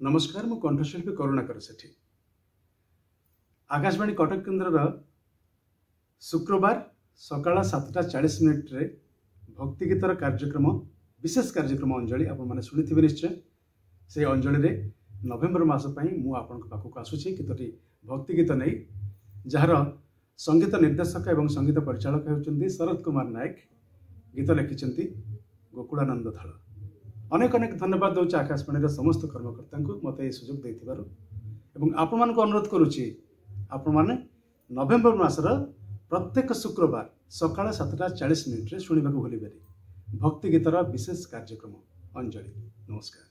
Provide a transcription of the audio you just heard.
ନମସ୍କାର ମୁଁ କଣ୍ଠଶିଳ୍ପୀ କରୁଣାକର ସେଠୀ। ଆକାଶବାଣୀ କଟକ କେନ୍ଦ୍ରର ଶୁକ୍ରବାର ସକାଳ ସାତଟା ଚାଳିଶ ମିନିଟ୍ରେ ଭକ୍ତି ଗୀତର କାର୍ଯ୍ୟକ୍ରମ ବିଶେଷ କାର୍ଯ୍ୟକ୍ରମ ଅଞ୍ଜଳି ଆପଣମାନେ ଶୁଣିଥିବେ ନିଶ୍ଚୟ। ସେହି ଅଞ୍ଜଳିରେ ନଭେମ୍ବର ମାସ ପାଇଁ ମୁଁ ଆପଣଙ୍କ ପାଖକୁ ଆସୁଛି କେତୋଟି ଭକ୍ତି ଗୀତ ନେଇ ଯାହାର ସଙ୍ଗୀତ ନିର୍ଦ୍ଦେଶକ ଏବଂ ସଙ୍ଗୀତ ପରିଚାଳକ ହେଉଛନ୍ତି ଶରତ କୁମାର ନାୟକ। ଗୀତ ଲେଖିଛନ୍ତି ଗୋକୁଳାନନ୍ଦ ଧଳ। ଅନେକ ଅନେକ ଧନ୍ୟବାଦ ଦେଉଛି ଆକାଶବାଣୀର ସମସ୍ତ କର୍ମକର୍ତ୍ତାଙ୍କୁ ମୋତେ ଏହି ସୁଯୋଗ ଦେଇଥିବାରୁ। ଏବଂ ଆପଣମାନଙ୍କୁ ଅନୁରୋଧ କରୁଛି ଆପଣମାନେ ନଭେମ୍ବର ମାସର ପ୍ରତ୍ୟେକ ଶୁକ୍ରବାର ସକାଳ ସାତଟା ଚାଳିଶ ମିନିଟ୍ରେ ଶୁଣିବାକୁ ଭୁଲିବେନି। ଭକ୍ତି ଗୀତର ବିଶେଷ କାର୍ଯ୍ୟକ୍ରମ ଅଞ୍ଜଳି। ନମସ୍କାର।